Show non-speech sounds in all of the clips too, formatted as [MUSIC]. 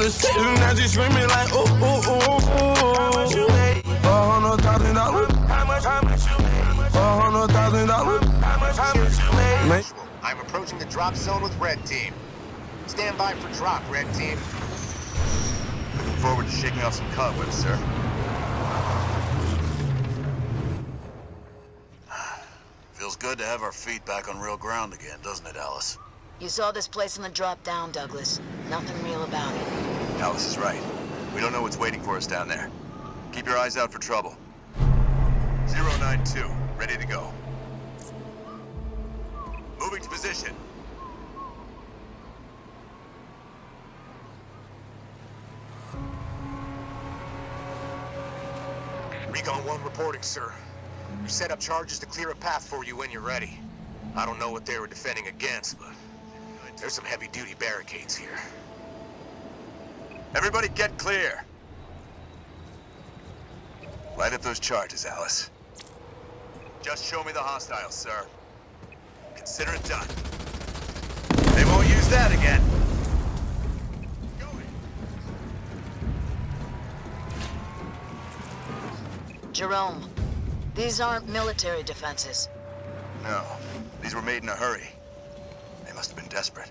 in the city, now she screaming like, ooh, ooh, ooh, ooh. How much you made? A hundred thousand dollars. How much, how much you made? A hundred thousand dollars. How much, how much you made? I'm approaching the drop zone with red team. Stand by for drop, red team. Looking forward to shaking off some cobwebs, sir. [SIGHS] Feels good to have our feet back on real ground again, doesn't it, Alice? You saw this place in the drop down, Douglas. Nothing real about it. Alice is right. We don't know what's waiting for us down there. Keep your eyes out for trouble. 092, ready to go. Moving to position. Recon 1 reporting, sir. We set up charges to clear a path for you when you're ready. I don't know what they were defending against, but there's some heavy-duty barricades here. Everybody get clear. Light up those charges, Alice. Just show me the hostiles, sir. Consider it done. They won't use that again. Jerome, these aren't military defenses. No, these were made in a hurry. They must have been desperate.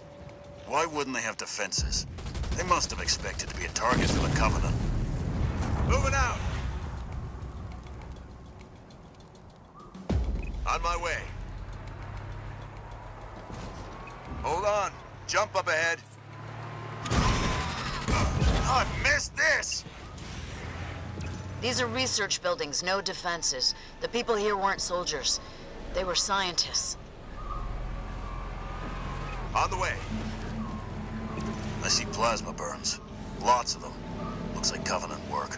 Why wouldn't they have defenses? They must have expected to be a target for the Covenant. Moving out! On my way. Hold on. Jump up ahead. Oh, I missed this! These are research buildings, no defenses. The people here weren't soldiers. They were scientists. On the way. I see plasma burns. Lots of them. Looks like Covenant work.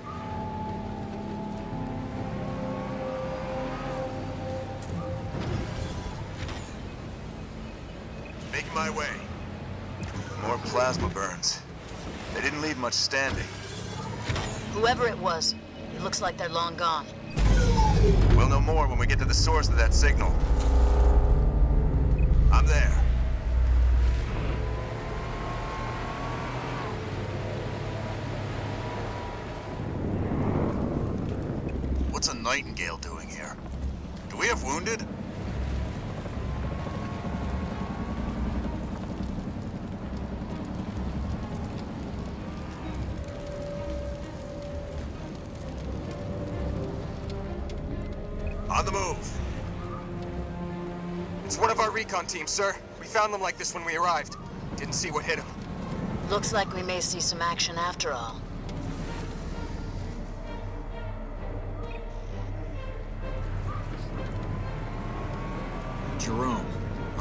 Making my way. More plasma burns. They didn't leave much standing. Whoever it was, it looks like they're long gone. We'll know more when we get to the source of that signal. I'm there. What's a Nightingale doing here? Do we have wounded? On the move. It's one of our recon teams, sir. We found them like this when we arrived. Didn't see what hit them. Looks like we may see some action after all.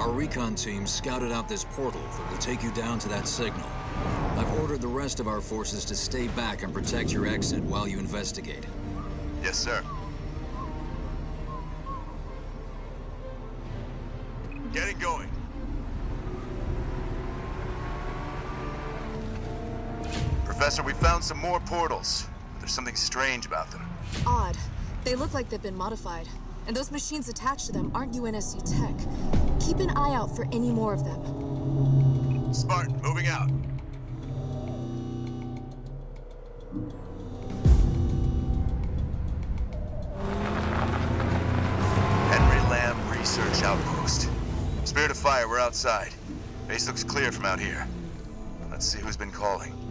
Our recon team scouted out this portal that will take you down to that signal. I've ordered the rest of our forces to stay back and protect your exit while you investigate. Yes, sir. Get it going. Professor, we found some more portals. But there's something strange about them. Odd. They look like they've been modified. And those machines attached to them aren't UNSC tech. Keep an eye out for any more of them. Spartan, moving out. Henry Lamb Research Outpost. Spirit of Fire, we're outside. Base looks clear from out here. Let's see who's been calling.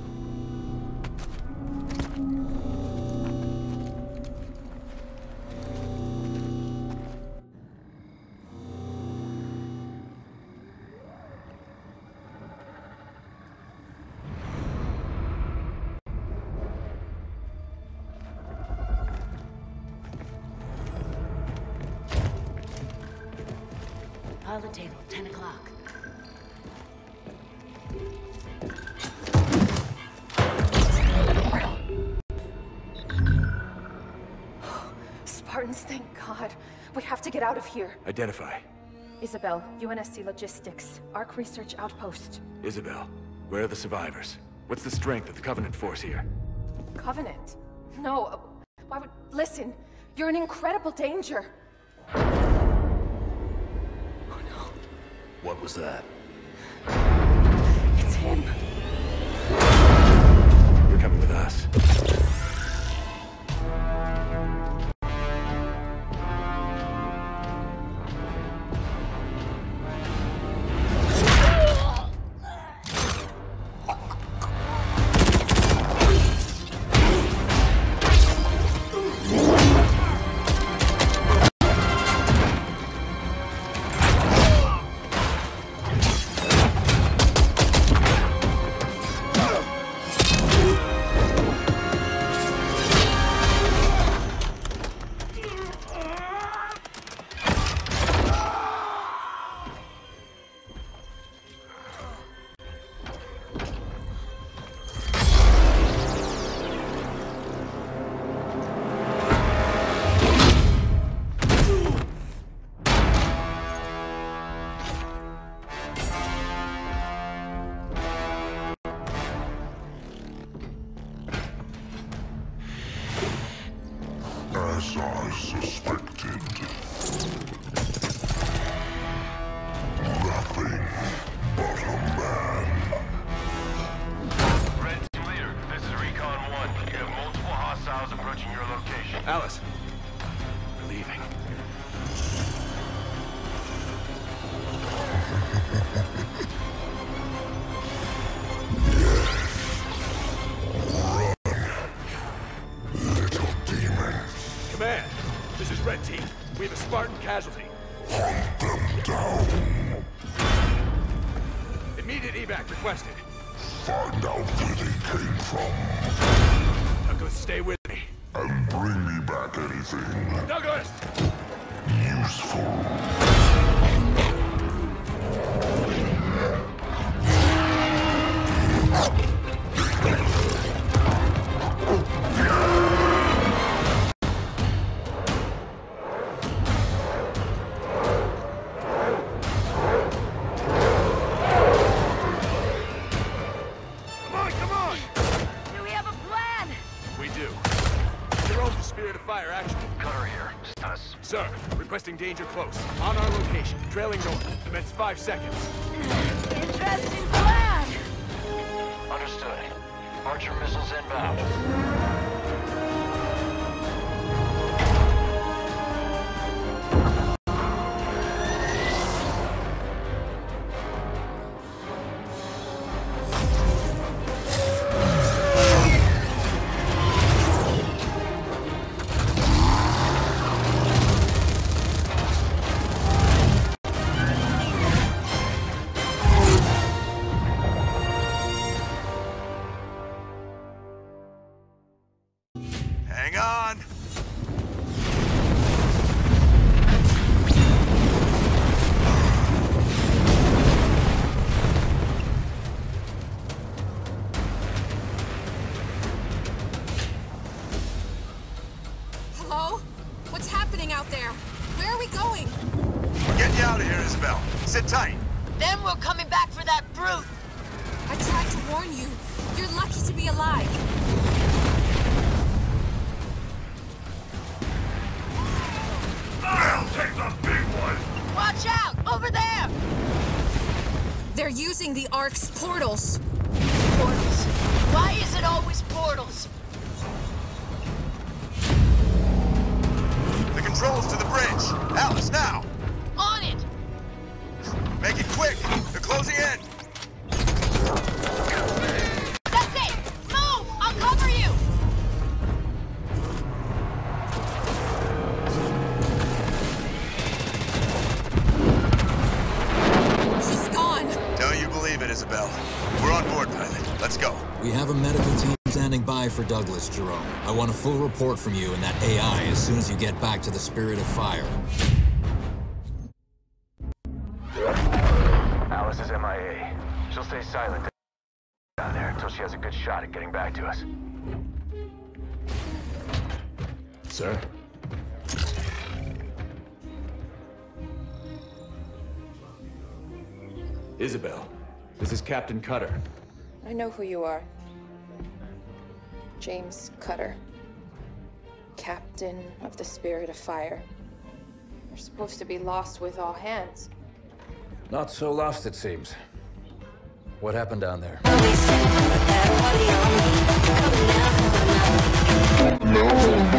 Pilot table, 10 o'clock. [SIGHS] Spartans, thank God. We have to get out of here. Identify. Isabel, UNSC Logistics, Ark Research Outpost. Isabel, where are the survivors? What's the strength of the Covenant force here? Covenant? No, uh, why would... Listen, you're in incredible danger. What was that? It's him. You're coming with us. as I suspected. Find out where they came from. Douglas, stay with me. And bring me back anything Douglas! useful. Requesting danger close. On our location. Trailing north. Commence five seconds. Interesting plan. Understood. Archer missiles inbound. Hang on. Hello? What's happening out there? Where are we going? We're getting you out of here, Isabel. Sit tight. Then we're coming back for that brute. I tried to warn you. You're lucky to be alive. Take the big one. Watch out! Over there! They're using the Ark's portals. Portals. Why is it always portals? The controls to the bridge. Alice, now. On it! Make it quick. They're closing in. Douglas, Jerome. I want a full report from you and that AI as soon as you get back to the Spirit of Fire. Alice is MIA. She'll stay silent down there until she has a good shot at getting back to us. Sir? Isabel, this is Captain Cutter. I know who you are. James Cutter. Captain of the Spirit of Fire. You're supposed to be lost with all hands. Not so lost, it seems. What happened down there? No.